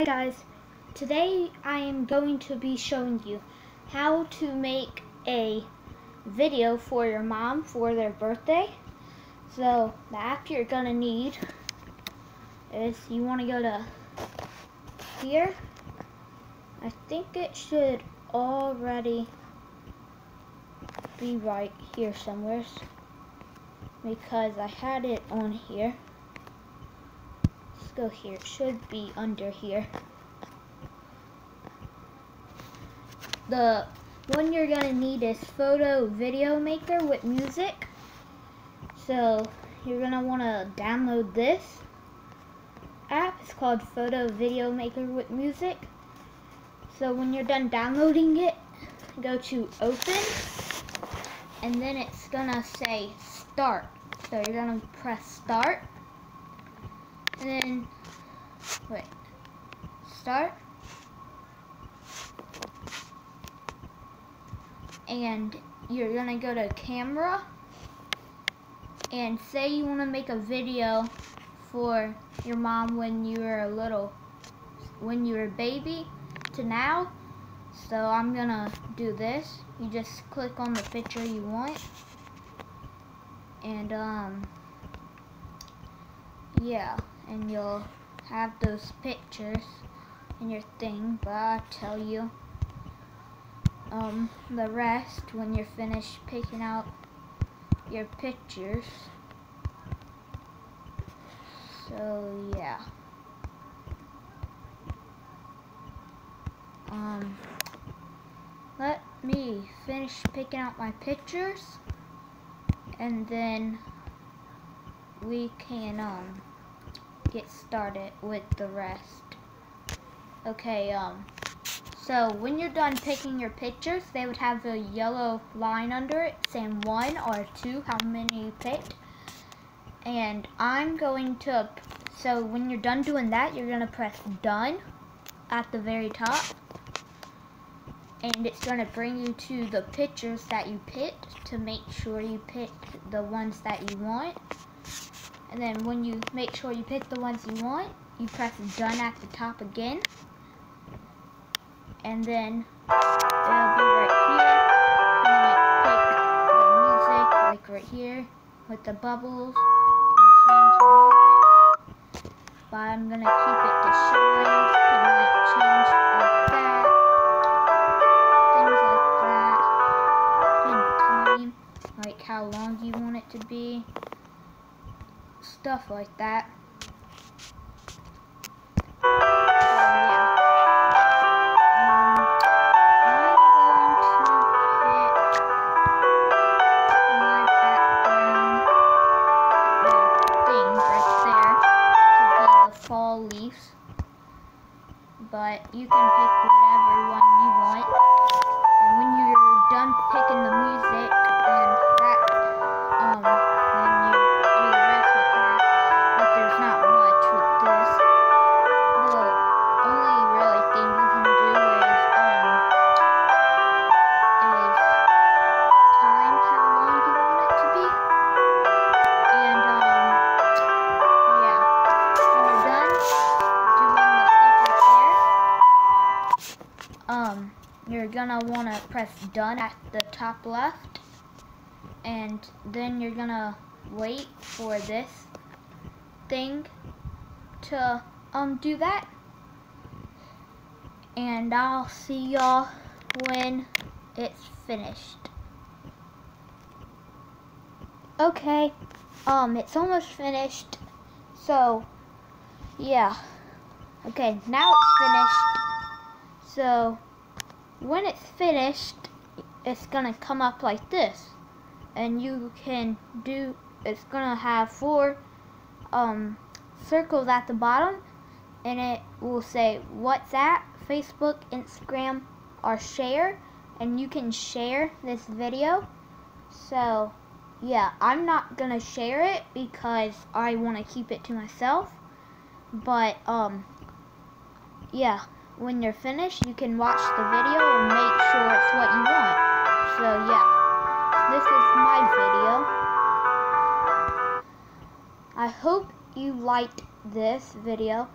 Hi guys, today I am going to be showing you how to make a video for your mom for their birthday. So the app you're gonna need is you want to go to here. I think it should already be right here somewhere because I had it on here go here. It should be under here. The one you're gonna need is Photo Video Maker with music. So you're gonna wanna download this app. It's called Photo Video Maker with music. So when you're done downloading it, go to open and then it's gonna say start. So you're gonna press start and then, wait, start. And you're gonna go to camera and say you wanna make a video for your mom when you were a little, when you were a baby to now. So I'm gonna do this. You just click on the picture you want. And um, yeah and you'll have those pictures in your thing but I'll tell you um, the rest when you're finished picking out your pictures. So yeah. Um, let me finish picking out my pictures and then we can um get started with the rest. Okay, um, so when you're done picking your pictures, they would have a yellow line under it saying one or two, how many you picked. And I'm going to, so when you're done doing that, you're going to press done at the very top. And it's going to bring you to the pictures that you picked to make sure you picked the ones that you want. And then when you make sure you pick the ones you want, you press done at the top again. And then it'll be right here. And you pick the music, like right here, with the bubbles. And. But I'm gonna keep it to shine. You might change like that. Things like that. In time, like how long you want it to be stuff like that. You're gonna want to press done at the top left and then you're gonna wait for this thing to um do that. And I'll see y'all when it's finished. Okay um it's almost finished so yeah. Okay now it's finished so when it's finished, it's gonna come up like this. And you can do, it's gonna have four um, circles at the bottom. And it will say WhatsApp, Facebook, Instagram, or share. And you can share this video. So yeah, I'm not gonna share it because I want to keep it to myself. But um, yeah when you're finished, you can watch the video and make sure it's what you want. So yeah, this is my video. I hope you liked this video.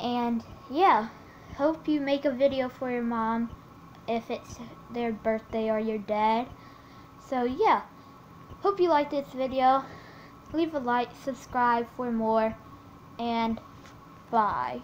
And yeah, hope you make a video for your mom if it's their birthday or your dad. So yeah, hope you liked this video. Leave a like, subscribe for more, and bye.